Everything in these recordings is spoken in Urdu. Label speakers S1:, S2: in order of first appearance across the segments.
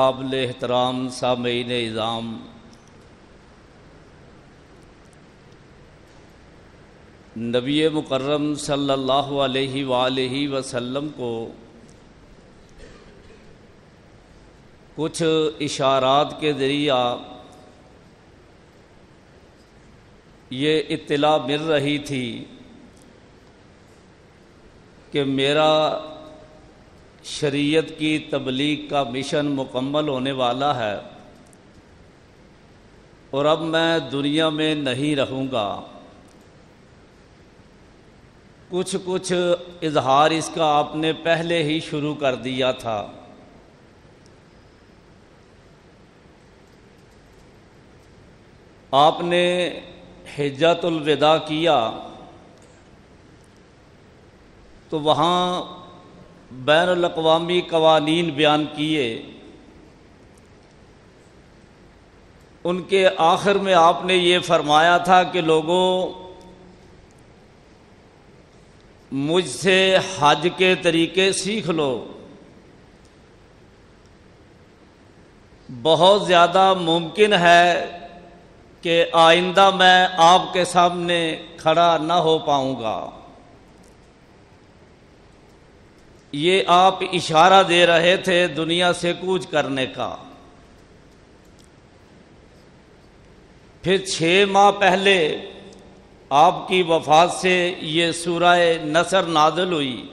S1: قابل احترام سامعین نظام نبی مکرم صلی اللہ علیہ وآلہ وسلم کو کچھ اشارات کے ذریعہ یہ اطلاع مل رہی تھی کہ میرا شریعت کی تبلیغ کا مشن مکمل ہونے والا ہے اور اب میں دنیا میں نہیں رہوں گا۔ کچھ کچھ اظہار اس کا آپ نے پہلے ہی شروع کر دیا تھا۔ آپ نے حجت الوداع کیا تو وہاں بین الاقوامی قوانین بیان کیے، ان کے آخر میں آپ نے یہ فرمایا تھا کہ لوگوں، مجھ سے حج کے طریقے سیکھ لو۔ بہت زیادہ ممکن ہے کہ آئندہ میں آپ کے سامنے کھڑا نہ ہو پاؤں گا۔ یہ آپ اشارہ دے رہے تھے دنیا سے کوچ کرنے کا۔ پھر چھ ماہ پہلے آپ کی وفات سے یہ سورہ نصر نازل ہوئی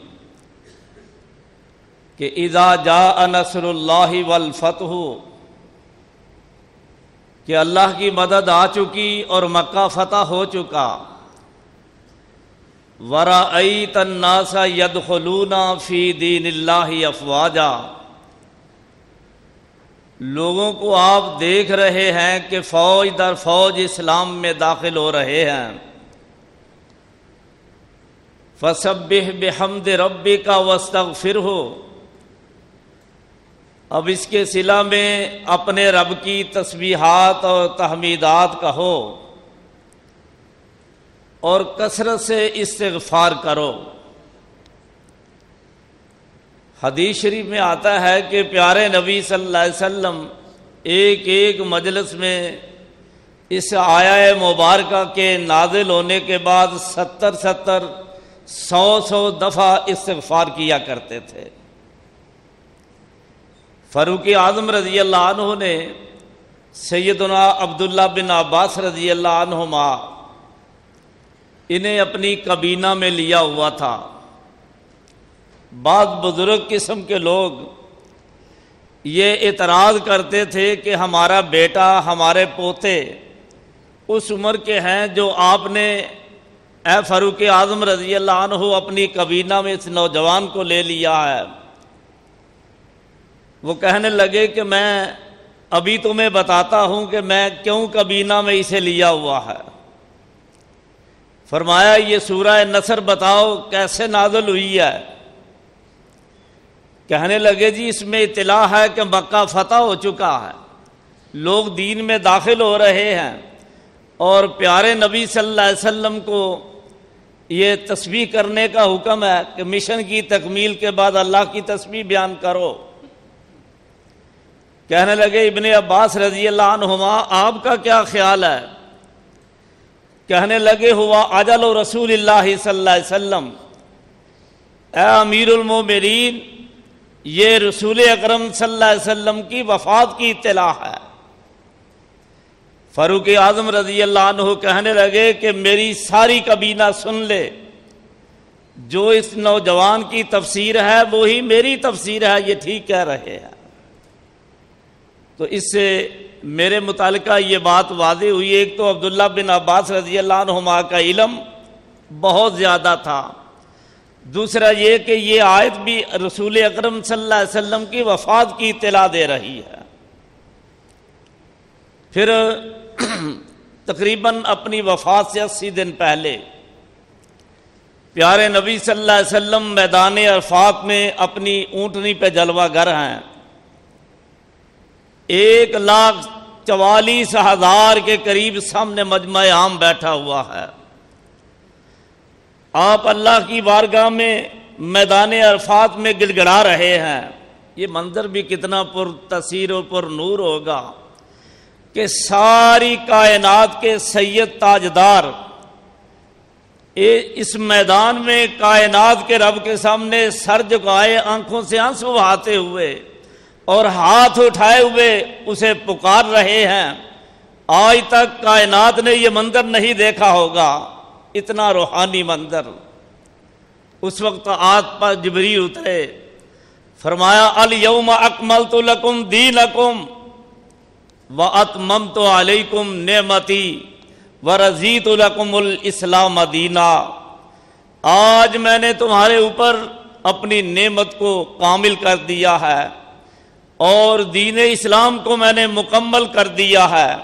S1: کہ اذا جا نصر اللہ والفتح، کہ اللہ کی مدد آ چکی اور مکہ فتح ہو چکا۔ ورا عی تناسا ید خلونا فی دین اللہ افواجا لوگوں کو آپ دیکھ رہے ہیں کہ فوج در فوج اسلام میں داخل ہو رہے ہیں۔ فصب بحمد ربی کا وسط ہو اب اس کے سلا میں اپنے رب کی تسبیحات اور تحمیدات کہو۔ اور کثرت سے استغفار کرو۔ حدیث شریف میں آتا ہے کہ پیارے نبی صلی اللہ علیہ وسلم ایک ایک مجلس میں اس آیا مبارکہ کے نازل ہونے کے بعد ستر ستر سو سو دفعہ استغفار کیا کرتے تھے۔ فاروق اعظم رضی اللہ عنہ نے سیدنا عبداللہ بن عباس رضی اللہ عنہما انہیں اپنی کبینہ میں لیا ہوا تھا۔ بعض بزرگ قسم کے لوگ یہ اعتراض کرتے تھے کہ ہمارا بیٹا ہمارے پوتے اس عمر کے ہیں جو آپ نے اے فاروق اعظم رضی اللہ عنہ اپنی کبینہ میں اس نوجوان کو لے لیا ہے۔ وہ کہنے لگے کہ میں ابھی تمہیں بتاتا ہوں کہ میں کیوں کبینہ میں اسے لیا ہوا ہے۔ فرمایا، یہ سورہ نصر بتاؤ کیسے نازل ہوئی ہے؟ کہنے لگے جی اس میں اطلاع ہے کہ مکہ فتح ہو چکا ہے۔ لوگ دین میں داخل ہو رہے ہیں۔ اور پیارے نبی صلی اللہ علیہ وسلم کو یہ تسبیح کرنے کا حکم ہے کہ مشن کی تکمیل کے بعد اللہ کی تسبیح بیان کرو۔ کہنے لگے، ابن عباس رضی اللہ عنہما، آپ کا کیا خیال ہے؟ کہنے لگے، ہوا اجل و رسول اللہ صلی اللہ علیہ وسلم. اے امیر المومرین یہ رسول اکرم صلی اللہ علیہ وسلم کی وفات کی اطلاع ہے۔ فاروق اعظم رضی اللہ عنہ کہنے لگے کہ میری ساری کبینہ سن لے۔ جو اس نوجوان کی تفسیر ہے، وہی میری تفسیر ہے، یہ ٹھیک کہہ رہے ہیں۔ تو اس سے میرے متعلقہ یہ بات واضح ہوئی۔ ایک تو عبداللہ بن عباس رضی اللہ عنہما کا علم بہت زیادہ تھا۔ دوسرا یہ کہ یہ آیت بھی رسول اکرم صلی اللہ علیہ وسلم کی وفات کی اطلاع دے رہی ہے۔ پھر تقریباً اپنی وفات سے اسی دن پہلے پیارے نبی صلی اللہ علیہ وسلم میدان عرفات میں اپنی اونٹنی پہ جلوہ گر ہیں۔ ایک لاکھ چوالیس ہزار کے قریب سامنے مجمع عام بیٹھا ہوا ہے۔ آپ اللہ کی بارگاہ میں میدان عرفات میں گڑ گڑا رہے ہیں۔ یہ منظر بھی کتنا پر تصیر و پر نور ہوگا کہ ساری کائنات کے سید تاجدار اس میدان میں کائنات کے رب کے سامنے سر جگائے آنکھوں سے آنسو بہاتے ہوئے اور ہاتھ اٹھائے ہوئے اسے پکار رہے ہیں۔ آج تک کائنات نے یہ منظر نہیں دیکھا ہوگا، اتنا روحانی منظر اس وقت آج پر جبری اترے۔ فرمایا الوم اکمل تو لکم دین اکم و اتمم تو علیکم نعمتی و رضیت القم الاسلام دینا۔ آج میں نے تمہارے اوپر اپنی نعمت کو کامل کر دیا ہے۔ اور دین اسلام کو میں نے مکمل کر دیا ہے۔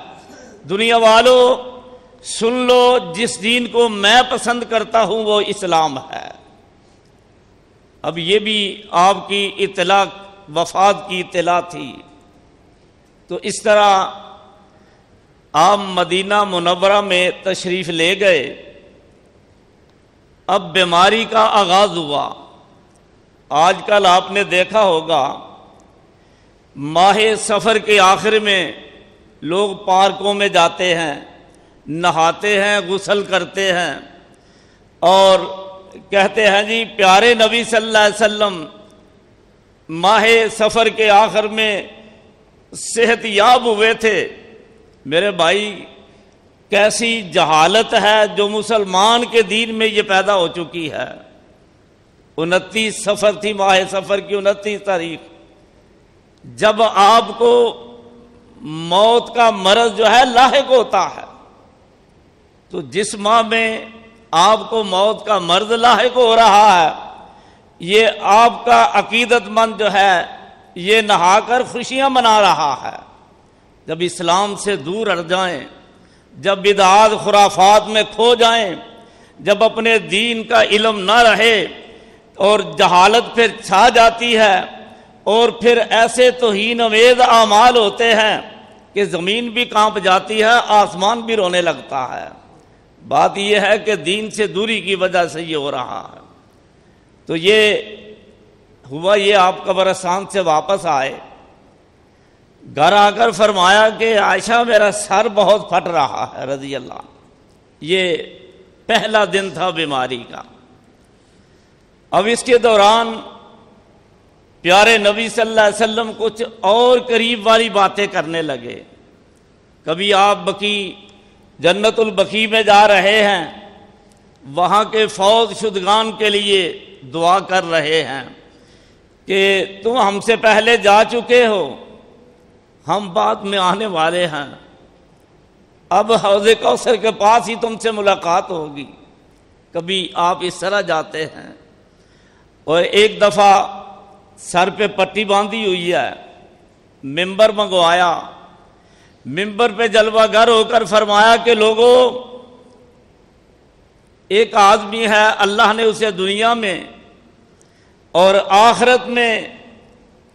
S1: دنیا والوں سن لو، جس دین کو میں پسند کرتا ہوں وہ اسلام ہے۔ اب یہ بھی آپ کی اطلاع، وفات کی اطلاع تھی۔ تو اس طرح آپ مدینہ منورہ میں تشریف لے گئے۔ اب بیماری کا آغاز ہوا۔ آج کل آپ نے دیکھا ہوگا۔ ماہ سفر کے آخر میں لوگ پارکوں میں جاتے ہیں، نہاتے ہیں، غسل کرتے ہیں اور کہتے ہیں جی پیارے نبی صلی اللہ علیہ وسلم، ماہ سفر کے آخر میں صحت یاب ہوئے تھے۔ میرے بھائی، کیسی جہالت ہے جو مسلمان کے دین میں یہ پیدا ہو چکی ہے۔ انتیس سفر تھی ماہ سفر کی، انتیس تاریخ۔ جب آپ کو موت کا مرض جو ہے لاحق ہوتا ہے، تو جس ماہ میں آپ کو موت کا مرض لاحق ہو رہا ہے، یہ آپ کا عقیدت مند جو ہے، یہ نہا کر خوشیاں منا رہا ہے۔ جب اسلام سے دور اڑ جائیں، جب بدعات خرافات میں کھو جائیں، جب اپنے دین کا علم نہ رہے اور جہالت پھر چھا جاتی ہے اور پھر ایسے توہین امید اعمال ہوتے ہیں کہ زمین بھی کانپ جاتی ہے، آسمان بھی رونے لگتا ہے۔ بات یہ ہے کہ دین سے دوری کی وجہ سے یہ ہو رہا ہے۔ تو یہ ہوا، یہ آپ قبرستان سے واپس آئے۔ گھر آ کر فرمایا کہ عائشہ میرا سر بہت پھٹ رہا ہے، رضی اللہ۔ یہ پہلا دن تھا بیماری کا۔ اب اس کے دوران پیارے نبی صلی اللہ علیہ وسلم، کچھ اور قریب والی باتیں کرنے لگے۔ کبھی آپ بکی، جنت البقی میں جا رہے ہیں، وہاں کے فوج شدگان کے لیے دعا کر رہے ہیں کہ تم ہم سے پہلے جا چکے ہو، ہم بعد میں آنے والے ہیں۔ اب حوض کوثر کے پاس ہی تم سے ملاقات ہوگی۔ کبھی آپ اس طرح جاتے ہیں۔ اور ایک دفعہ سر پہ پٹی باندھی ہوئی ہے۔ ممبر منگوایا۔ ممبر پہ جلوہ گر ہو کر فرمایا کہ لوگوں ایک آدمی ہے، اللہ نے اسے دنیا میں اور آخرت میں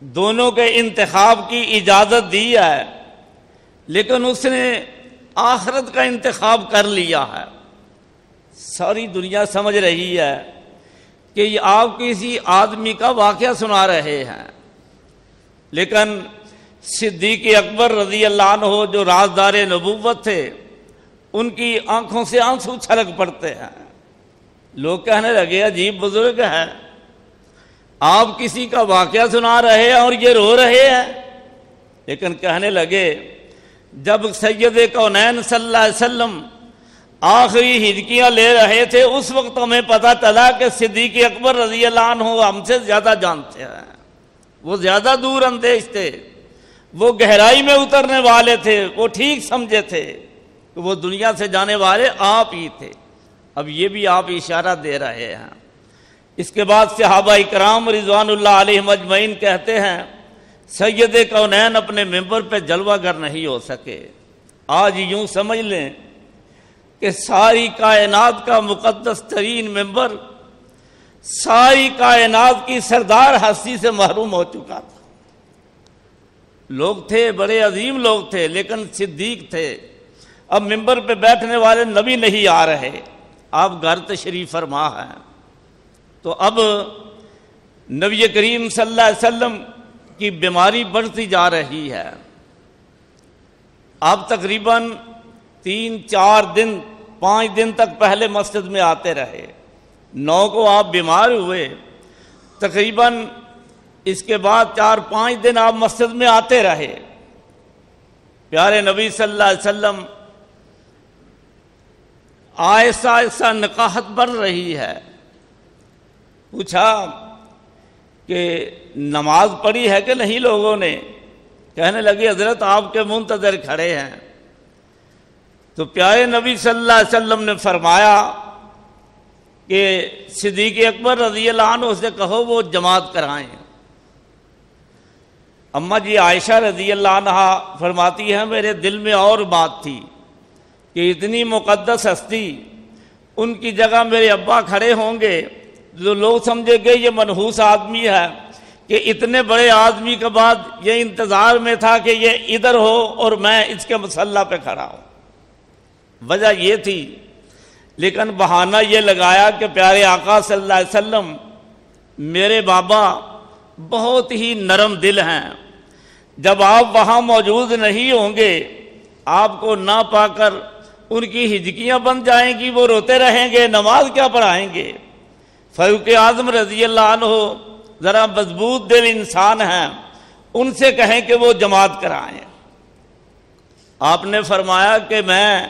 S1: دونوں کے انتخاب کی اجازت دی ہے، لیکن اس نے آخرت کا انتخاب کر لیا ہے۔ ساری دنیا سمجھ رہی ہے۔ کہ یہ آپ کسی آدمی کا واقعہ سنا رہے ہیں۔ لیکن صدیق اکبر رضی اللہ عنہ جو رازدار نبوت تھے، ان کی آنکھوں سے آنسو چھلک پڑتے ہیں۔ لوگ کہنے لگے، عجیب بزرگ ہے آپ کسی کا واقعہ سنا رہے ہیں اور یہ رو رہے ہیں۔ لیکن کہنے لگے، جب سید کونین صلی اللہ علیہ وسلم آخری ہدکیاں لے رہے تھے، اس وقت ہمیں پتا چلا کہ صدیق اکبر رضی اللہ عنہ ہم سے زیادہ جانتے ہیں۔ وہ زیادہ دور اندیش تھے۔ وہ گہرائی میں اترنے والے تھے، وہ ٹھیک سمجھے تھے کہ وہ دنیا سے جانے والے آپ ہی تھے۔ اب یہ بھی آپ اشارہ دے رہے ہیں۔ اس کے بعد صحابہ اکرام رضوان اللہ علیہ مجمعین کہتے ہیں، سید کونین اپنے ممبر پہ جلوہ گر نہیں ہو سکے۔ آج یوں سمجھ لیں کہ ساری کائنات کا مقدس ترین ممبر ساری کائنات کی سردار ہستی سے محروم ہو چکا تھا۔ لوگ تھے، بڑے عظیم لوگ تھے، لیکن صدیق تھے۔ اب ممبر پہ بیٹھنے والے نبی نہیں آ رہے۔ آپ گھر تشریف فرما ہیں۔ تو اب نبی کریم صلی اللہ علیہ وسلم کی بیماری بڑھتی جا رہی ہے۔ آپ تقریباً تین چار دن، پانچ دن تک پہلے مسجد میں آتے رہے۔ نو کو آپ بیمار ہوئے۔ تقریباً اس کے بعد چار پانچ دن آپ مسجد میں آتے رہے۔ پیارے نبی صلی اللہ علیہ وسلم آہستہ آہستہ نکاحت بڑھ رہی ہے۔ پوچھا کہ نماز پڑھی ہے کہ نہیں لوگوں نے؟ کہنے لگی حضرت آپ کے منتظر کھڑے ہیں۔ تو پیارے نبی صلی اللہ علیہ وسلم نے فرمایا کہ صدیق اکبر رضی اللہ عنہ سے کہو وہ جماعت کرائیں۔ اما جی عائشہ رضی اللہ عنہ فرماتی ہے، میرے دل میں اور بات تھی کہ اتنی مقدس ہستی، ان کی جگہ میرے ابا کھڑے ہوں گے۔ جو لوگ سمجھے گے یہ منحوس آدمی ہے کہ اتنے بڑے آدمی کے بعد یہ انتظار میں تھا کہ یہ ادھر ہو اور میں اس کے مسلح پہ کھڑا ہوں۔ وجہ یہ تھی۔ لیکن بہانہ یہ لگایا کہ پیارے آقا صلی اللہ علیہ وسلم، میرے بابا بہت ہی نرم دل ہیں۔ جب آپ وہاں موجود نہیں ہوں گے، آپ کو نہ پا کر ان کی ہجکیاں بن جائیں گی، وہ روتے رہیں گے، نماز کیا پڑھائیں گے؟ فروق اعظم رضی اللہ عنہ ذرا مضبوط دل انسان ہیں۔ ان سے کہیں کہ وہ جماعت کرائیں۔ آپ نے فرمایا کہ میں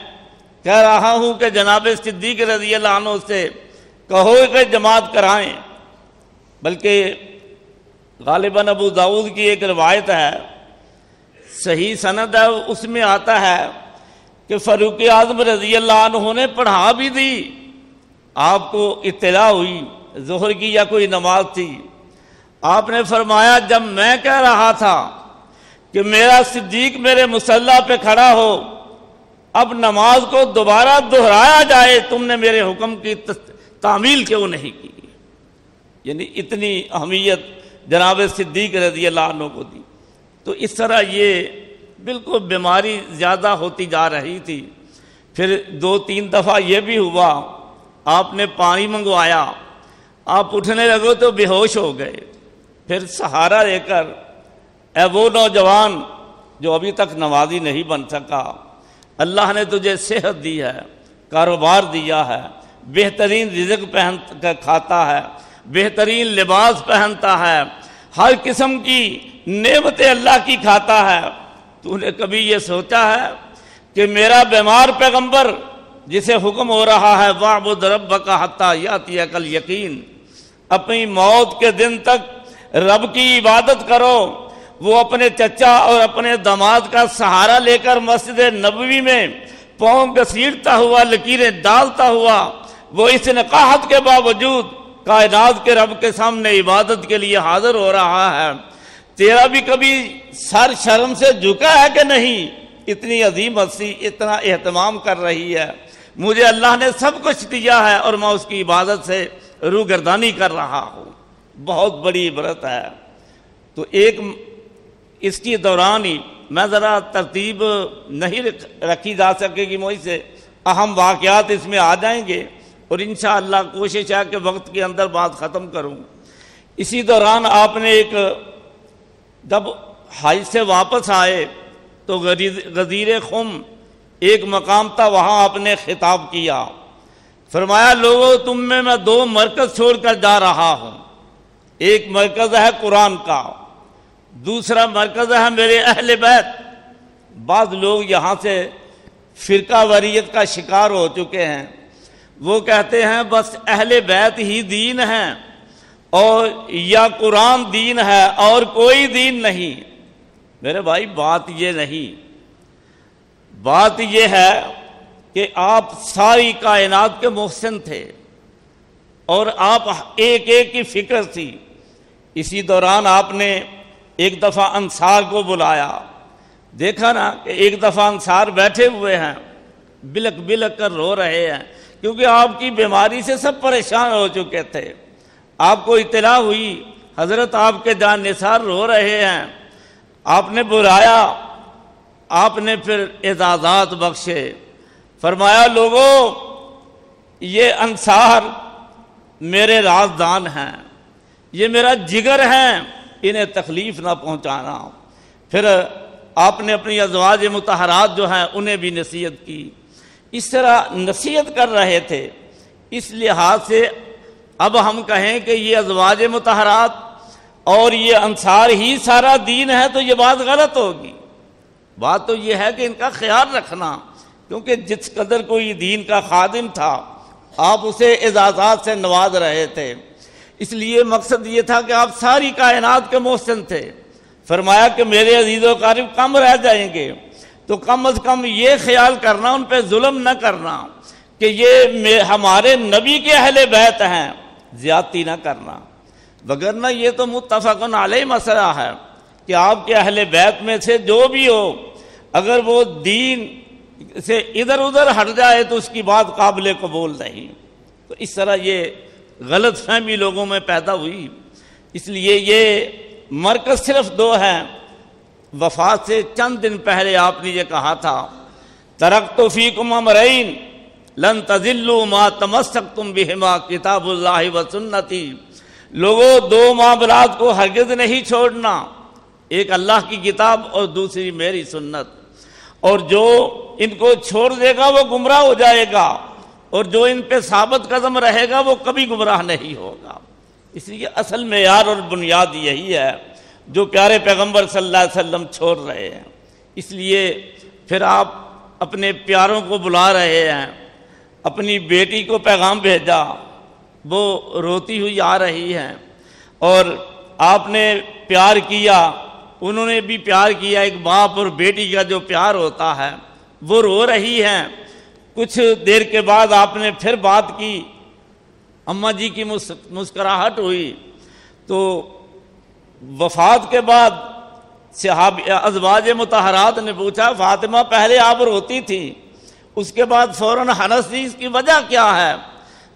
S1: کہہ رہا ہوں کہ جناب صدیق رضی اللہ عنہ سے کہو کہ جماعت کرائیں۔ بلکہ غالباً ابو داود کی ایک روایت ہے، صحیح سند ہے، اس میں آتا ہے کہ فروق اعظم رضی اللہ عنہ نے پڑھا بھی دی، آپ کو اطلاع ہوئی، ظہر کی یا کوئی نماز تھی۔ آپ نے فرمایا، جب میں کہہ رہا تھا کہ میرا صدیق میرے مسلح پہ کھڑا ہو اب نماز کو دوبارہ دہرایا جائے، تم نے میرے حکم کی تعمیل کیوں نہیں کی؟ یعنی اتنی اہمیت جناب صدیق رضی اللہ عنہ کو دی۔ تو اس طرح یہ بالکل بیماری زیادہ ہوتی جا رہی تھی۔ پھر دو تین دفعہ یہ بھی ہوا، آپ نے پانی منگوایا، آپ اٹھنے لگو تو بے ہوش ہو گئے۔ پھر سہارا لے کر، اے وہ نوجوان جو ابھی تک نوازی نہیں بن سکا اللہ نے تجھے صحت دی ہے، کاروبار دیا ہے، بہترین رزق پہن کھاتا ہے، بہترین لباس پہنتا ہے، ہر قسم کی نعمت اللہ کی کھاتا ہے۔ تو نے کبھی یہ سوچا ہے کہ میرا بیمار پیغمبر جسے حکم ہو رہا ہے وعبد رب کا حتیٰ یاتی کل یقین اپنی موت کے دن تک رب کی عبادت کرو۔ وہ اپنے چچا اور اپنے دماد کا سہارا لے کر مسجد نبوی میں پاؤں گسیٹتا ہوا، لکیریں ڈالتا ہوا، وہ اس نقاہت کے باوجود کائنات کے رب کے سامنے عبادت کے لیے حاضر ہو رہا ہے۔ تیرا بھی کبھی سر شرم سے جھکا ہے کہ نہیں؟ اتنی عظیم ہستی اتنا اہتمام کر رہی ہے۔ مجھے اللہ نے سب کچھ دیا ہے اور میں اس کی عبادت سے روگردانی کر رہا ہوں۔ بہت بڑی عبرت ہے۔ تو ایک اس کی دوران ہی میں ذرا ترتیب نہیں رکھی جا سکے گی مجھ سے۔ اہم واقعات اس میں آ جائیں گے اور انشاءاللہ کوشش ہے کہ وقت کے اندر بات ختم کروں۔ اسی دوران آپ نے ایک جب حج سے واپس آئے تو غزیر خم ایک مقام تھا، وہاں آپ نے خطاب کیا۔ فرمایا، لوگوں، تم میں میں دو مرکز چھوڑ کر جا رہا ہوں۔ ایک مرکز ہے قرآن کا۔ دوسرا مرکز ہے میرے اہل بیت۔ بعض لوگ یہاں سے فرقہ وریت کا شکار ہو چکے ہیں۔ وہ کہتے ہیں بس اہل بیت ہی دین ہیں اور یا قرآن دین ہے اور کوئی دین نہیں۔ میرے بھائی، بات یہ نہیں۔ بات یہ ہے کہ آپ ساری کائنات کے محسن تھے اور آپ ایک ایک کی فکر تھی۔ اسی دوران آپ نے ایک دفعہ انصار کو بلایا۔ دیکھا نا کہ ایک دفعہ انصار بیٹھے ہوئے ہیں، بلک بلک کر رو رہے ہیں، کیونکہ آپ کی بیماری سے سب پریشان ہو چکے تھے۔ آپ کو اطلاع ہوئی، حضرت آپ کے جان نثار رو رہے ہیں۔ آپ نے بلایا، آپ نے پھر اعزازات بخشے۔ فرمایا لوگوں یہ انصار میرے رازدان ہیں، یہ میرا جگر ہیں۔ انہیں تکلیف نہ پہنچانا پھر آپ نے اپنی ازواج متحرات جو ہیں انہیں بھی نصیحت کی۔ اس طرح نصیحت کر رہے تھے۔ اس لحاظ سے اب ہم کہیں کہ یہ ازواج متحرات اور یہ انصار ہی سارا دین ہے تو یہ بات غلط ہوگی۔ بات تو یہ ہے کہ ان کا خیال رکھنا۔ کیونکہ جس قدر کوئی دین کا خادم تھا، آپ اسے اعزازات سے نواز رہے تھے۔ اس لیے مقصد یہ تھا کہ آپ ساری کائنات کے محسن تھے۔ فرمایا کہ میرے عزیز و قارب، کم رہ جائیں گے۔ تو کم از کم یہ خیال کرنا، ان پہ ظلم نہ کرنا کہ یہ ہمارے نبی کے اہل بیت ہیں۔ زیادتی نہ کرنا۔ وگرنہ یہ تو متفق علیہ مسئلہ ہے کہ آپ کے اہل بیت میں سے جو بھی ہو، اگر وہ دین سے ادھر ادھر ہٹ جائے تو اس کی بات قابل قبول نہیں۔ تو اس طرح یہ غلط فہمی لوگوں میں پیدا ہوئی۔ اس لیے یہ مرکز صرف دو ہیں۔ وفات سے چند دن پہلے آپ نے یہ کہا تھا ترک تو فیکم امرین، لن تزلو ما تمسک تم بہما کتاب اللہ و سنتی۔ لوگوں دو معاملات کو ہرگز نہیں چھوڑنا، ایک اللہ کی کتاب اور دوسری میری سنت۔ اور جو ان کو چھوڑ دے گا، وہ گمراہ ہو جائے گا۔ اور جو ان پہ ثابت قدم رہے گا وہ کبھی گمراہ نہیں ہوگا۔ اس لیے اصل معیار اور بنیاد یہی ہے، جو پیارے پیغمبر صلی اللہ علیہ وسلم چھوڑ رہے ہیں۔ اس لیے پھر آپ اپنے پیاروں کو بلا رہے ہیں، اپنی بیٹی کو پیغام بھیجا، وہ روتی ہوئی آ رہی ہیں اور آپ نے پیار کیا، انہوں نے بھی پیار کیا، ایک باپ اور بیٹی کا جو پیار ہوتا ہے، وہ رو رہی ہیں کچھ دیر کے بعد آپ نے پھر بات کی اماں جی کی مسکراہٹ ہوئی۔ تو وفات کے بعد صحاب ازواج متحرات نے پوچھا، فاطمہ پہلے آپ روتی تھی، اس کے بعد فوراً ہنس دی جی، اس کی وجہ کیا ہے؟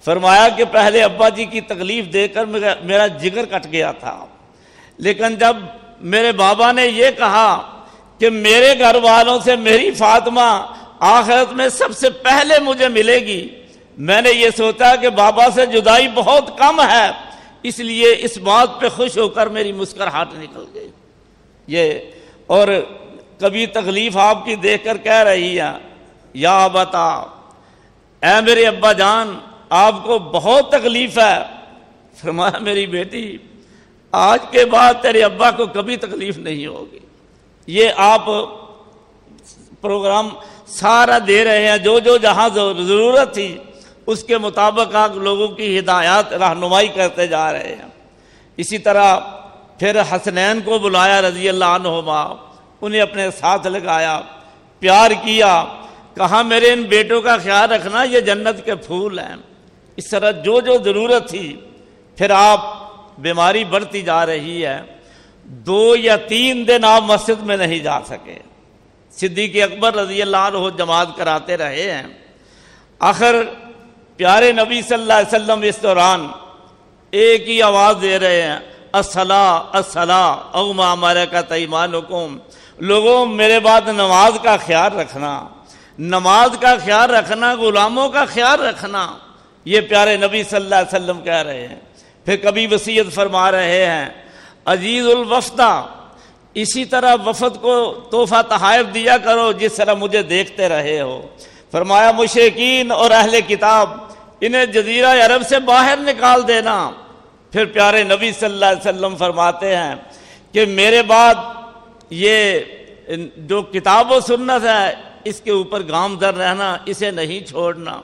S1: فرمایا کہ پہلے ابا جی کی تکلیف دے کر میرا جگر کٹ گیا تھا۔ لیکن جب میرے بابا نے یہ کہا کہ میرے گھر والوں سے میری فاطمہ آخرت میں سب سے پہلے مجھے ملے گی۔ میں نے یہ سوچا کہ بابا سے جدائی بہت کم ہے، اس لیے اس بات پہ خوش ہو کر میری مسکراہٹ نکل گئی۔ یہ، اور کبھی تکلیف آپ کی دیکھ کر کہہ رہی ہے یا بتا اے میرے ابا جان، آپ کو بہت تکلیف ہے۔ فرمایا، میری بیٹی، آج کے بعد تیرے ابا کو کبھی تکلیف نہیں ہوگی۔ یہ آپ پروگرام سارا دے رہے ہیں، جو جو جہاں ضرورت تھی، اس کے مطابق آپ لوگوں کی ہدایات، رہنمائی کرتے جا رہے ہیں۔ اسی طرح پھر حسنین کو بلایا رضی اللہ عنہما، انہیں اپنے ساتھ لگایا، پیار کیا، کہا، میرے ان بیٹوں کا خیال رکھنا، یہ جنت کے پھول ہیں۔ اس طرح جو جو ضرورت تھی، پھر آپ بیماری بڑھتی جا رہی ہے۔ دو یا تین دن آپ مسجد میں نہیں جا سکے۔ صدیق اکبر رضی اللہ عنہ جماعت کراتے رہے ہیں۔ آخر پیارے نبی صلی اللہ علیہ وسلم اس دوران ایک ہی آواز دے رہے ہیں اوما ہمارے کا تیمان حکم لوگوں، میرے بعد نماز کا خیال رکھنا۔ نماز کا خیال رکھنا، غلاموں کا خیال رکھنا۔ یہ پیارے نبی صلی اللہ علیہ وسلم کہہ رہے ہیں۔ پھر کبھی وسیعت فرما رہے ہیں، عزیز الوفدہ اسی طرح وفد کو تحفہ تحائف دیا کرو، جس طرح مجھے دیکھتے رہے ہو۔ فرمایا مشرقین اور اہل کتاب، انہیں جزیرہ عرب سے باہر نکال دینا۔ پھر پیارے نبی صلی اللہ علیہ وسلم فرماتے ہیں کہ میرے بعد یہ جو کتاب و سنت ہے، اس کے اوپر گامزر رہنا، اسے نہیں چھوڑنا۔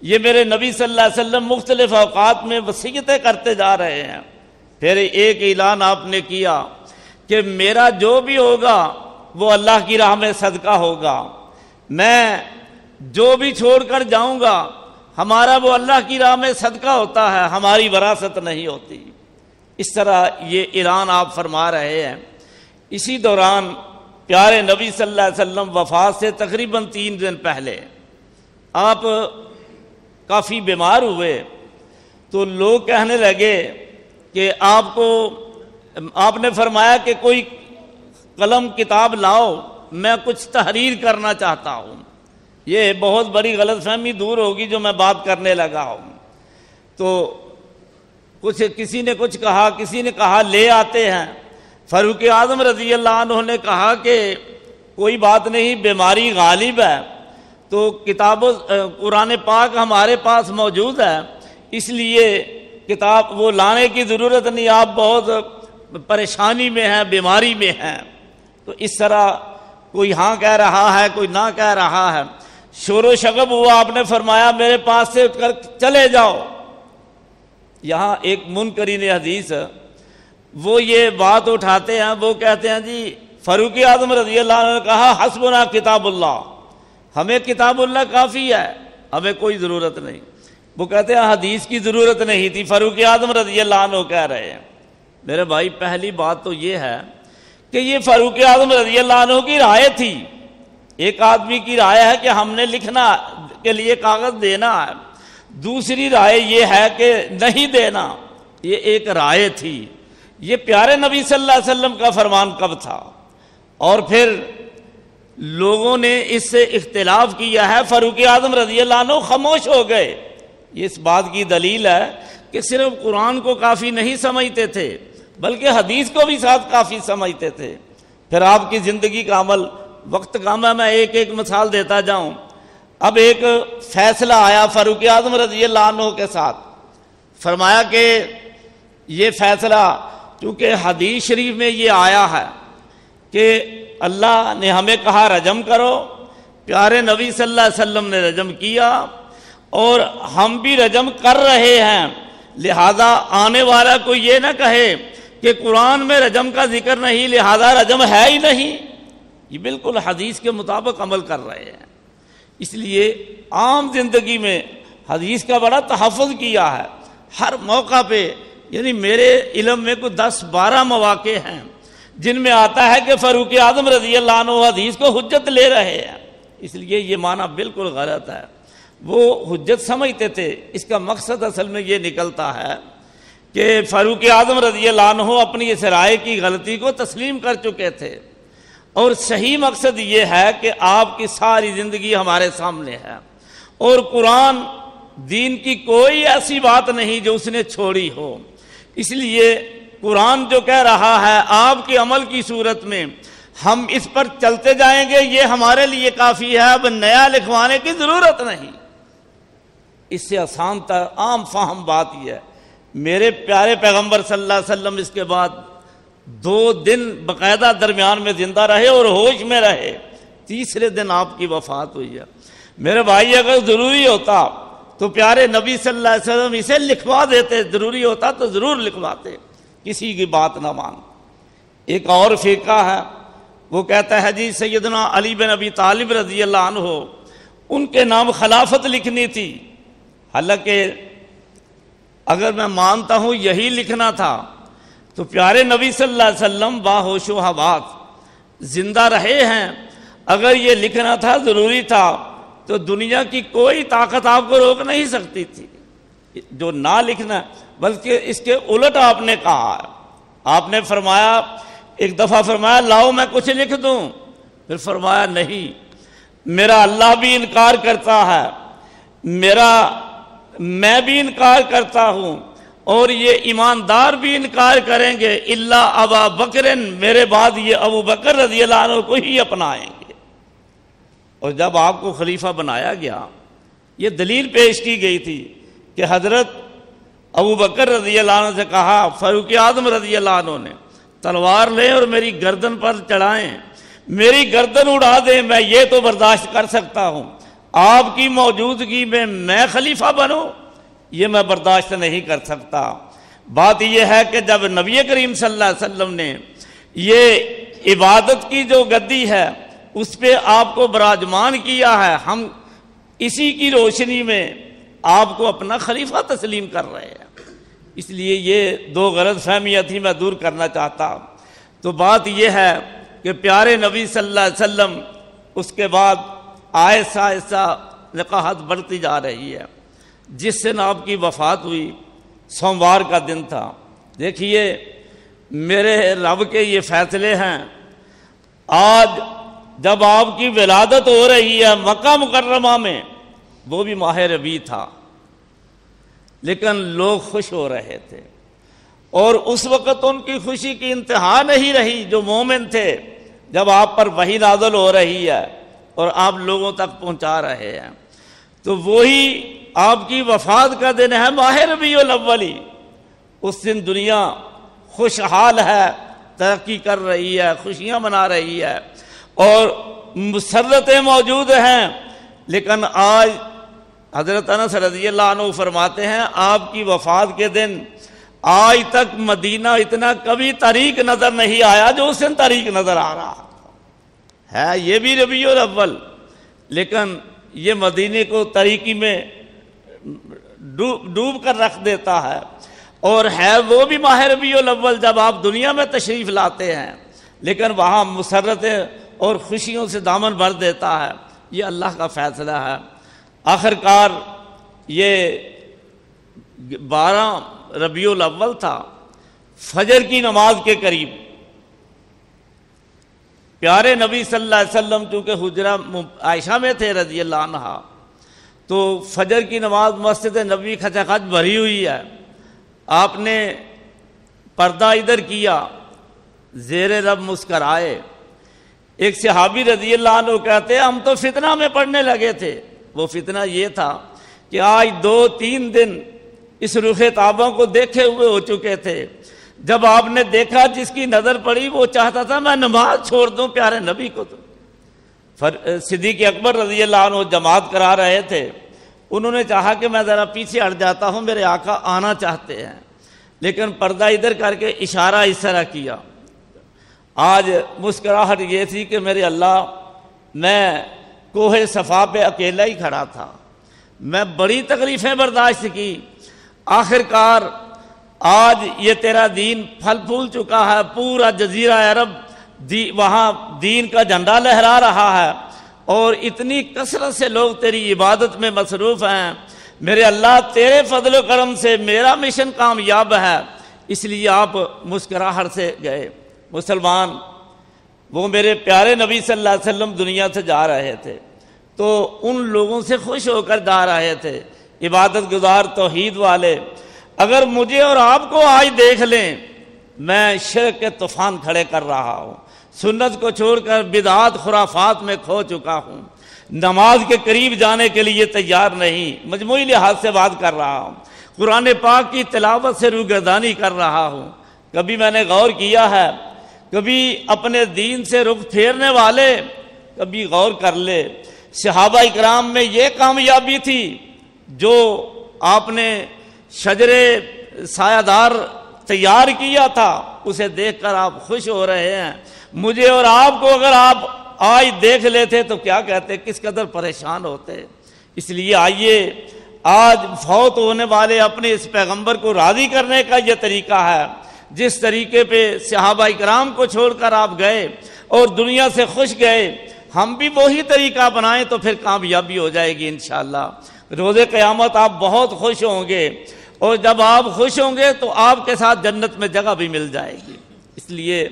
S1: یہ میرے نبی صلی اللہ علیہ وسلم مختلف اوقات میں وسیعتیں کرتے جا رہے ہیں۔ پھر ایک اعلان آپ نے کیا۔ کہ میرا جو بھی ہوگا وہ اللہ کی راہ میں صدقہ ہوگا۔ میں جو بھی چھوڑ کر جاؤں گا، ہمارا وہ اللہ کی راہ میں صدقہ ہوتا ہے، ہماری وراثت نہیں ہوتی۔ اس طرح یہ اعلان آپ فرما رہے ہیں۔ اسی دوران پیارے نبی صلی اللہ علیہ وسلم وفات سے تقریباً تین دن پہلے آپ کافی بیمار ہوئے تو لوگ کہنے لگے کہ آپ کو آپ نے فرمایا کہ کوئی قلم کتاب لاؤ، میں کچھ تحریر کرنا چاہتا ہوں۔ یہ بہت بڑی غلط فہمی دور ہوگی جو میں بات کرنے لگا ہوں۔ تو کچھ کسی نے کچھ کہا، کسی نے کہا لے آتے ہیں۔ فاروق اعظم رضی اللہ عنہ نے کہا کہ کوئی بات نہیں، بیماری غالب ہے۔ تو کتاب قرآن پاک ہمارے پاس موجود ہے۔ اس لیے کتاب وہ لانے کی ضرورت نہیں، آپ بہت پریشانی میں ہیں بیماری میں ہیں تو اس طرح کوئی ہاں کہہ رہا ہے، کوئی نہ کہہ رہا ہے۔ شور و شگب ہوا، آپ نے فرمایا، میرے پاس سے کر چلے جاؤ۔ یہاں ایک منکرین حدیث، وہ یہ بات اٹھاتے ہیں، وہ کہتے ہیں جی فاروق اعظم رضی اللہ عنہ نے کہا، حسبنا کتاب اللہ۔ ہمیں کتاب اللہ کافی ہے، ہمیں کوئی ضرورت نہیں۔ وہ کہتے ہیں، حدیث کی ضرورت نہیں تھی، فاروق اعظم رضی اللہ عنہ کہہ رہے ہیں۔ میرے بھائی، پہلی بات تو یہ ہے کہ یہ فاروق اعظم رضی اللہ عنہ کی رائے تھی۔ ایک آدمی کی رائے ہے کہ ہم نے لکھنا کے لیے کاغذ دینا ہے۔ دوسری رائے یہ ہے کہ نہیں دینا، یہ ایک رائے تھی۔ یہ پیارے نبی صلی اللہ علیہ وسلم کا فرمان کب تھا؟ اور پھر لوگوں نے اس سے اختلاف کیا ہے۔ فاروق اعظم رضی اللہ عنہ خاموش ہو گئے۔ یہ اس بات کی دلیل ہے کہ صرف قرآن کو کافی نہیں سمجھتے تھے۔ بلکہ حدیث کو بھی ساتھ کافی سمجھتے تھے۔ پھر آپ کی زندگی کا عمل، وقت کا میں ایک ایک مثال دیتا جاؤں۔ اب ایک فیصلہ آیا فاروق اعظم رضی اللہ عنہ کے ساتھ۔ فرمایا کہ یہ فیصلہ، چونکہ حدیث شریف میں یہ آیا ہے کہ اللہ نے ہمیں کہا رجم کرو، پیارے نبی صلی اللہ علیہ وسلم نے رجم کیا اور ہم بھی رجم کر رہے ہیں۔ لہذا آنے والا کو یہ نہ کہے کہ قرآن میں رجم کا ذکر نہیں، لہذا رجم ہے ہی نہیں۔ یہ بالکل حدیث کے مطابق عمل کر رہے ہیں۔ اس لیے عام زندگی میں حدیث کا بڑا تحفظ کیا ہے۔ ہر موقع پہ یعنی میرے علم میں کوئی دس، بارہ مواقع ہیں، جن میں آتا ہے کہ فاروق اعظم رضی اللہ عنہ حدیث کو حجت لے رہے ہیں۔ اس لیے یہ معنی بالکل غلط ہے۔ وہ حجت سمجھتے تھے، اس کا مقصد اصل میں یہ نکلتا ہے کہ فاروق اعظم رضی اللہ عنہ اپنی اس رائے کی غلطی کو تسلیم کر چکے تھے۔ اور صحیح مقصد یہ ہے کہ آپ کی ساری زندگی ہمارے سامنے ہے۔ اور قرآن دین کی کوئی ایسی بات نہیں جو اس نے چھوڑی ہو۔ اس لیے قرآن جو کہہ رہا ہے آپ کے عمل کی صورت میں ہم اس پر چلتے جائیں گے، یہ ہمارے لیے کافی ہے۔ اب نیا لکھوانے کی ضرورت نہیں۔ اس سے آسان تر، عام فہم بات یہ ہے۔ میرے پیارے پیغمبر صلی اللہ علیہ وسلم، اس کے بعد دو دن باقاعدہ درمیان میں زندہ رہے اور ہوش میں رہے۔ تیسرے دن آپ کی وفات ہوئی ہے۔ میرے بھائی، اگر ضروری ہوتا تو پیارے نبی صلی اللہ علیہ وسلم اسے لکھوا دیتے، ضروری ہوتا تو ضرور لکھواتے۔ کسی کی بات نہ مان۔ ایک اور فرقہ ہے، وہ کہتا ہے جی سیدنا علی بن ابی طالب رضی اللہ عنہ، ان کے نام خلافت لکھنی تھی۔ حالانکہ اگر میں مانتا ہوں یہی لکھنا تھا، تو پیارے نبی صلی اللہ علیہ وسلم باہوش و حواس زندہ رہے ہیں۔ اگر یہ لکھنا تھا ضروری تھا، تو دنیا کی کوئی طاقت آپ کو روک نہیں سکتی تھی۔ جو نہ لکھنا، بلکہ اس کے الٹ آپ نے کہا۔ آپ نے فرمایا، ایک دفعہ فرمایا، لاؤ میں کچھ لکھ دوں۔ پھر فرمایا، نہیں، میرا اللہ بھی انکار کرتا ہے۔ میرا میں بھی انکار کرتا ہوں اور یہ ایماندار بھی انکار کریں گے اللہ ابا بکرن، میرے بعد یہ ابو بکر رضی اللہ عنہ کو ہی اپنائیں گے۔ اور جب آپ کو خلیفہ بنایا گیا، یہ دلیل پیش کی گئی تھی کہ حضرت ابو بکر رضی اللہ عنہ سے کہا، فاروق اعظم رضی اللہ عنہ نے، تلوار لیں اور میری گردن پر چڑھائیں، میری گردن اڑا دیں، میں یہ تو برداشت کر سکتا ہوں۔ آپ کی موجودگی میں میں خلیفہ بنوں، یہ میں برداشت نہیں کر سکتا۔ بات یہ ہے کہ جب نبی کریم صلی اللہ علیہ وسلم نے یہ عبادت کی جو گدی ہے، اس پہ آپ کو براجمان کیا ہے۔ ہم اسی کی روشنی میں آپ کو اپنا خلیفہ تسلیم کر رہے ہیں۔ اس لیے یہ دو غلط فہمیاں تھی میں دور کرنا چاہتا تو بات یہ ہے کہ پیارے نبی صلی اللہ علیہ وسلم، اس کے بعد آہستہ آہستہ نقاہت بڑھتی جا رہی ہے۔ جس دن آپ کی وفات ہوئی، سوموار کا دن تھا۔ دیکھیے، میرے رب کے یہ فیصلے ہیں۔ آج جب آپ کی ولادت ہو رہی ہے مکہ مکرمہ میں، وہ بھی ماہ ربی تھا۔ لیکن لوگ خوش ہو رہے تھے۔ اور اس وقت ان کی خوشی کی انتہا نہیں رہی جو مومن تھے۔ جب آپ پر وہی نازل ہو رہی ہے اور آپ لوگوں تک پہنچا رہے ہیں۔ تو وہی آپ کی وفات کا دن ہے، ماہر بھی الاولی اس دن دنیا خوشحال ہے، ترقی کر رہی ہے، خوشیاں منا رہی ہے۔ اور مسرتیں موجود ہیں، لیکن آج حضرت انس رضی اللہ عنہ فرماتے ہیں، آپ کی وفات کے دن آج تک مدینہ اتنا کبھی تاریخ نظر نہیں آیا جو اس دن تاریخ نظر آ رہا۔ ہے، یہ بھی ربیع الاول، لیکن یہ مدینے کو تاریخی میں ڈوب کر رکھ دیتا ہے۔ اور ہے، وہ بھی ماہ ربیع الاول جب آپ دنیا میں تشریف لاتے ہیں، لیکن وہاں مسرتیں اور خوشیوں سے دامن بھر دیتا ہے۔ یہ اللہ کا فیصلہ ہے۔ آخر کار یہ بارہ ربیع الاول تھا، فجر کی نماز کے قریب۔ پیارے نبی صلی اللہ علیہ وسلم، چونکہ حجرہ عائشہ میں تھے رضی اللہ عنہ تو فجر کی نماز مسجد نبی کھچا بھری ہوئی ہے۔ آپ نے پردہ ادھر کیا، زیر رب مسکرائے۔ ایک صحابی رضی اللہ عنہ کہتے، ہم تو فتنہ میں پڑھنے لگے تھے۔ وہ فتنہ یہ تھا کہ آج دو تین دن اس رخ تابوں کو دیکھے ہوئے ہو چکے تھے۔ جب آپ نے دیکھا جس کی نظر پڑی، وہ چاہتا تھا میں نماز چھوڑ دوں، پیارے نبی کو تو۔ صدیق اکبر رضی اللہ عنہ جماعت کرا رہے تھے۔ انہوں نے چاہا کہ میں ذرا پیچھے ہٹ جاتا ہوں، میرے آقا آنا چاہتے ہیں۔ لیکن پردہ ادھر کر کے اشارہ اس طرح کیا۔ آج مسکراہٹ یہ تھی کہ میرے اللہ، میں کوہ صفا پہ اکیلا ہی کھڑا تھا۔ میں بڑی تکلیفیں برداشت کی۔ آخر کار آج یہ تیرا دین پھل پھول چکا ہے، پورا جزیرہ عرب دی، وہاں دین کا جھنڈا لہرا رہا ہے۔ اور اتنی کثرت سے لوگ تیری عبادت میں مصروف ہیں۔ میرے اللہ، تیرے فضل و کرم سے میرا مشن کامیاب ہے۔ اس لیے آپ مسکراہٹ سے گئے۔ مسلمان، وہ میرے پیارے نبی صلی اللہ علیہ وسلم دنیا سے جا رہے تھے۔ تو ان لوگوں سے خوش ہو کر جا رہے تھے۔ عبادت گزار توحید والے۔ اگر مجھے اور آپ کو آج دیکھ لیں، میں شرک کے طوفان کھڑے کر رہا ہوں۔ سنت کو چھوڑ کر بدعات، خرافات میں کھو چکا ہوں۔ نماز کے قریب جانے کے لیے تیار نہیں، مجموعی لحاظ سے بات کر رہا ہوں۔ قرآن پاک کی تلاوت سے روگردانی کر رہا ہوں۔ کبھی میں نے غور کیا ہے، کبھی اپنے دین سے رخ پھیرنے والے کبھی غور کر لے۔ صحابہ اکرام میں یہ کامیابی تھی جو آپ نے شجر سایہ دار تیار کیا تھا، اسے دیکھ کر آپ خوش ہو رہے ہیں۔ مجھے اور آپ کو اگر آپ آج دیکھ لیتے تو کیا کہتے، کس قدر پریشان ہوتے۔ اس لیے آئیے، آج فوت ہونے والے اپنے اس پیغمبر کو راضی کرنے کا یہ طریقہ ہے۔ جس طریقے پہ صحابہ اکرام کو چھوڑ کر آپ گئے اور دنیا سے خوش گئے، ہم بھی وہی طریقہ اپنائیں تو پھر کامیابی ہو جائے گی انشاءاللہ۔ روز قیامت آپ بہت خوش ہوں گے۔ اور جب آپ خوش ہوں گے تو آپ کے ساتھ جنت میں جگہ بھی مل جائے گی۔ اس لیے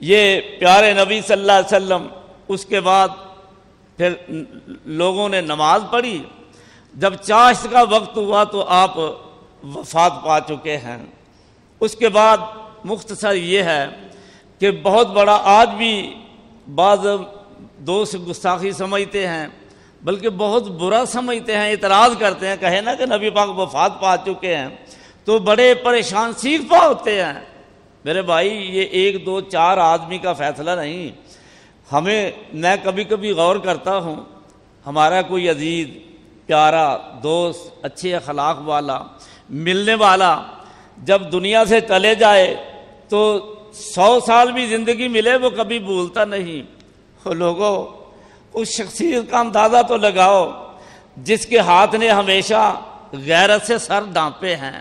S1: یہ پیارے نبی صلی اللہ علیہ وسلم، اس کے بعد پھر لوگوں نے نماز پڑھی۔ جب چاشت کا وقت ہوا تو آپ وفات پا چکے ہیں۔ اس کے بعد مختصر یہ ہے کہ بہت بڑا آج بھی بعض دوست گستاخی سمجھتے ہیں۔ بلکہ بہت برا سمجھتے ہیں، اعتراض کرتے ہیں، کہے نا کہ نبی پاک وفات پا چکے ہیں، تو بڑے پریشان سیکھ پا ہوتے ہیں۔ میرے بھائی، یہ ایک دو چار آدمی کا فیصلہ نہیں۔ ہمیں، میں کبھی کبھی غور کرتا ہوں، ہمارا کوئی عزیز، پیارا دوست، اچھے اخلاق والا، ملنے والا جب دنیا سے چلے جائے تو سو سال بھی زندگی ملے، وہ کبھی بھولتا نہیں۔ لوگوں اس شخصیت کا اندازہ تو لگاؤ جس کے ہاتھ نے ہمیشہ غیرت سے سر ڈانپے ہیں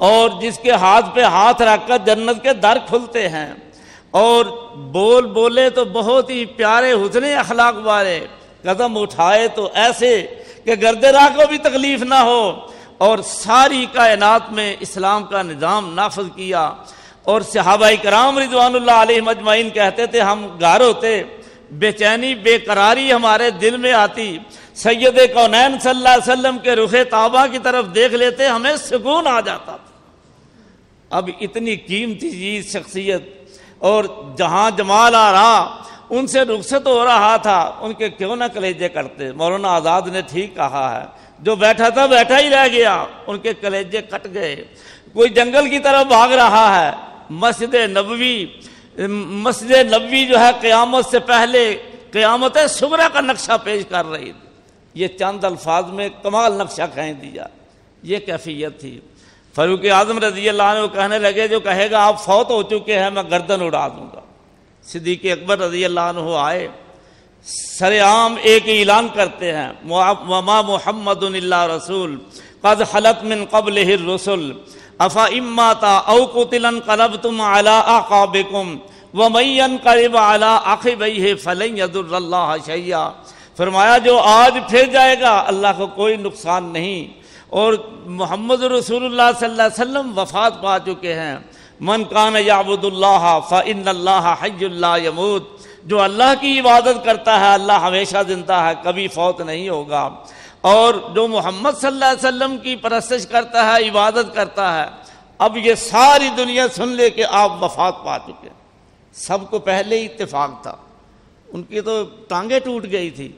S1: اور جس کے ہاتھ پہ ہاتھ رکھ کر جنت کے در کھلتے ہیں اور بول بولے تو بہت ہی پیارے حسن اخلاق والے قدم اٹھائے تو ایسے کہ گرد راہ کو بھی تکلیف نہ ہو اور ساری کائنات میں اسلام کا نظام نافذ کیا اور صحابہ کرام رضوان اللہ علیہ مجمعین کہتے تھے ہم گھر ہوتے بے چینی، بے قراری ہمارے دل میں آتی۔ سید کونین صلی اللہ علیہ وسلم کے رخ طابہ کی طرف دیکھ لیتے، ہمیں سکون آ جاتا۔ تھا اب اتنی قیمتی چیز، شخصیت، اور جہاں جمال آ رہا، ان سے رخصت ہو رہا تھا۔ ان کے کیوں نہ کلیجے کرتے؟ مولانا آزاد نے ٹھیک کہا ہے۔ جو بیٹھا تھا، بیٹھا ہی رہ گیا۔ ان کے کلیجے کٹ گئے۔ کوئی جنگل کی طرف بھاگ رہا ہے۔ مسجد نبوی مسجد نبوی جو ہے قیامت سے پہلے قیامت سبرا کا نقشہ پیش کر رہی تھی۔ یہ چند الفاظ میں کمال نقشہ کھینچ دیا۔ یہ کیفیت تھی۔ فاروق اعظم رضی اللہ عنہ کہنے لگے، جو کہے گا، آپ فوت ہو چکے ہیں، میں گردن اڑا دوں گا۔ صدیق اکبر رضی اللہ عنہ آئے۔ سر عام ایک اعلان کرتے ہیں، وما محمد اللہ رسول، قد حلت من قبل رسول افا اماتا او قتلن قلبتم على اعقابكم ومن قرب على عقبيه فلن يضر الله شيئا فرمایا جو آج پھر جائے گا اللہ کو کوئی نقصان نہیں اور محمد رسول اللہ صلی اللہ علیہ وسلم وفات پا چکے ہیں من کان یعبد اللہ فن اللہ حج اللہ یمود جو اللہ کی عبادت کرتا ہے اللہ ہمیشہ زندہ ہے کبھی فوت نہیں ہوگا اور جو محمد صلی اللہ علیہ وسلم کی پرستش کرتا ہے، عبادت کرتا ہے، اب یہ ساری دنیا سن لے کہ آپ وفات پا چکے سب کو پہلے ہی اتفاق تھا۔ ان کی تو ٹانگیں ٹوٹ گئی تھی۔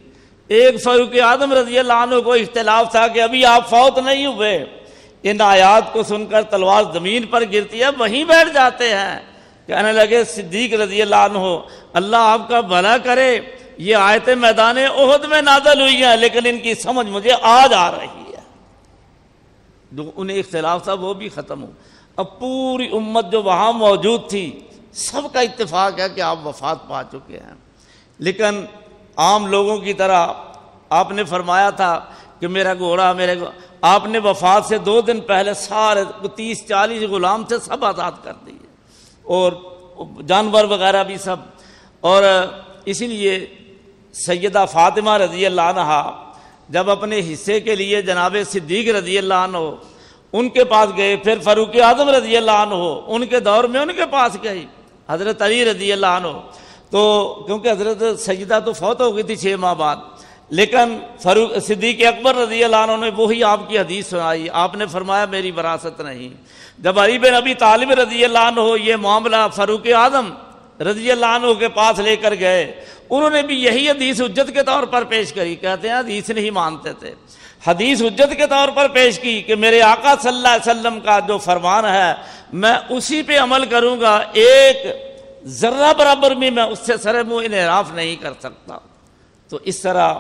S1: ایک فاروق اعظم رضی اللہ عنہ کو اختلاف تھا کہ ابھی آپ فوت نہیں ہوئے۔ ان آیات کو سن کر تلوار زمین پر گرتی ہے، وہیں بیٹھ جاتے ہیں۔ کہنے لگے، صدیق رضی اللہ عنہ، اللہ آپ کا بھلا کرے۔ یہ آیتیں میدان عہد میں نازل ہوئی ہیں، لیکن ان کی سمجھ مجھے آج آ رہی ہے۔ جو انہیں اختلاف تھا، وہ بھی ختم ہو۔ اب پوری امت جو وہاں موجود تھی، سب کا اتفاق ہے کہ آپ وفات پا چکے ہیں۔ لیکن عام لوگوں کی طرح آپ نے فرمایا تھا کہ میرا گھوڑا، میرے آپ نے وفات سے دو دن پہلے سارے تیس، چالیس غلام تھے، سب آزاد کر دیے۔ اور جانور وغیرہ بھی سب۔ اور اسی لیے سیدہ فاطمہ رضی اللہ عنہ جب اپنے حصے کے لیے جناب صدیق رضی اللہ عنہ ان کے پاس گئے، پھر فاروق اعظم رضی اللہ عنہ ان کے دور میں ان کے پاس گئی حضرت علی رضی اللہ عنہ۔ تو کیونکہ حضرت سجدہ تو فوت ہو گئی تھی چھ ماہ بعد، لیکن فاروق صدیق اکبر رضی اللہ عنہ نے وہی آپ کی حدیث سنائی۔ آپ نے فرمایا، میری وراثت نہیں۔ جب علی بن ابی طالب رضی اللہ عنہ، یہ معاملہ فاروق اعظم رضی اللہ عنہ کے پاس لے کر گئے۔ انہوں نے بھی یہی حدیث حجت کے طور پر پیش کری۔ کہتے ہیں حدیث نہیں مانتے تھے۔ حدیث حجت کے طور پر پیش کی کہ میرے آقا صلی اللہ علیہ وسلم کا جو فرمان ہے، میں اسی پہ عمل کروں گا۔ ایک ذرہ برابر بھی میں اس سے سر منہ انحراف نہیں کر سکتا۔ تو اس طرح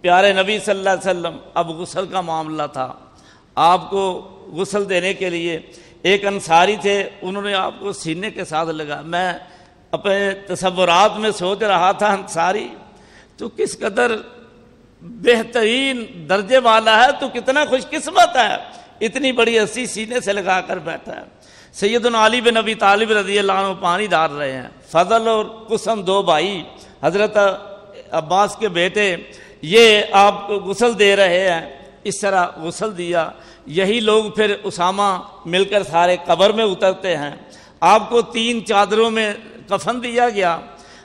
S1: پیارے نبی صلی اللہ علیہ وسلم، اب غسل کا معاملہ تھا۔ آپ کو غسل دینے کے لیے ایک انصاری تھے، انہوں نے آپ کو سینے کے ساتھ لگا۔ میں اپنے تصورات میں سوچ رہا تھا، انصاری، تو کس قدر بہترین درجے والا ہے، تو کتنا خوش قسمت ہے۔ اتنی بڑی ہنسی سینے سے لگا کر بیٹھا ہے۔ سید علی بن نبی طالب رضی اللہ عنہ پانی ڈال رہے ہیں۔ فضل اور قسم دو بھائی، حضرت عباس کے بیٹے، یہ آپ کو غسل دے رہے ہیں۔ اس طرح غسل دیا۔ یہی لوگ پھر اسامہ مل کر سارے قبر میں اترتے ہیں۔ آپ کو تین چادروں میں کفن دیا گیا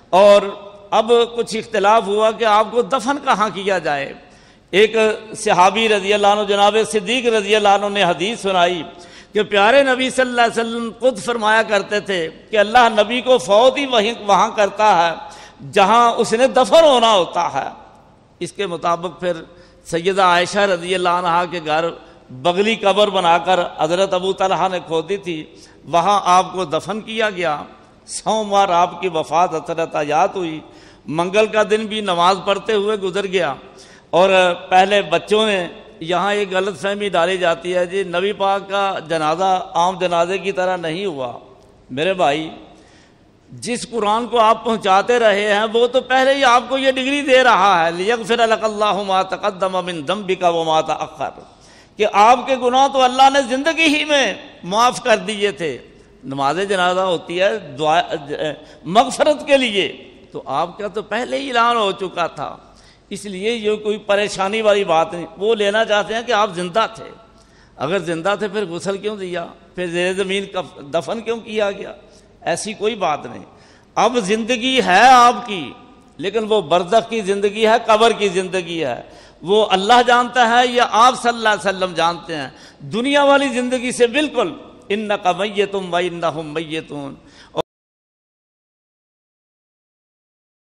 S1: اور اب کچھ اختلاف ہوا کہ آپ کو دفن کہاں کیا جائے۔ ایک صحابی رضی اللہ عنہ، جناب صدیق رضی اللہ عنہ نے حدیث سنائی کہ پیارے نبی صلی اللہ علیہ وسلم خود فرمایا کرتے تھے کہ اللہ نبی کو فوت ہی وہیں وہاں کرتا ہے جہاں اس نے دفن ہونا ہوتا ہے۔ اس کے مطابق پھر سیدہ عائشہ رضی اللہ عنہ کے گھر بغلی قبر بنا کر حضرت ابو طلحہ نے کھودی تھی، وہاں آپ کو دفن کیا گیا۔ سوموار آپ کی وفات حضرت آیات ہوئی۔ منگل کا دن بھی نماز پڑھتے ہوئے گزر گیا۔ اور پہلے بچوں نے یہاں ایک غلط فہمی ڈالی جاتی ہے جی نبی پاک کا جنازہ عام جنازے کی طرح نہیں ہوا۔ میرے بھائی، جس قرآن کو آپ پہنچاتے رہے ہیں، وہ تو پہلے ہی آپ کو یہ ڈگری دے رہا ہے۔ لیکفر اللہ ما تقدم من ذنبک کا وہ ماتا اخر کہ آپ کے گناہ تو اللہ نے زندگی ہی میں معاف کر دیے تھے۔ نماز جنازہ ہوتی ہے، دعا، مغفرت کے لیے۔ تو آپ کا تو پہلے ہی اعلان ہو چکا تھا۔ اس لیے یہ کوئی پریشانی والی بات نہیں۔ وہ لینا چاہتے ہیں کہ آپ زندہ تھے۔ اگر زندہ تھے پھر غسل کیوں دیا؟ پھر زیر زمین کا دفن کیوں کیا گیا؟ ایسی کوئی بات نہیں۔ اب زندگی ہے آپ کی، لیکن وہ برزخ کی زندگی ہے، قبر کی زندگی ہے۔ وہ اللہ جانتا ہے یا آپ صلی اللہ علیہ وسلم جانتے ہیں؟ دنیا والی زندگی سے بالکل ان کا میتم و ان میتون۔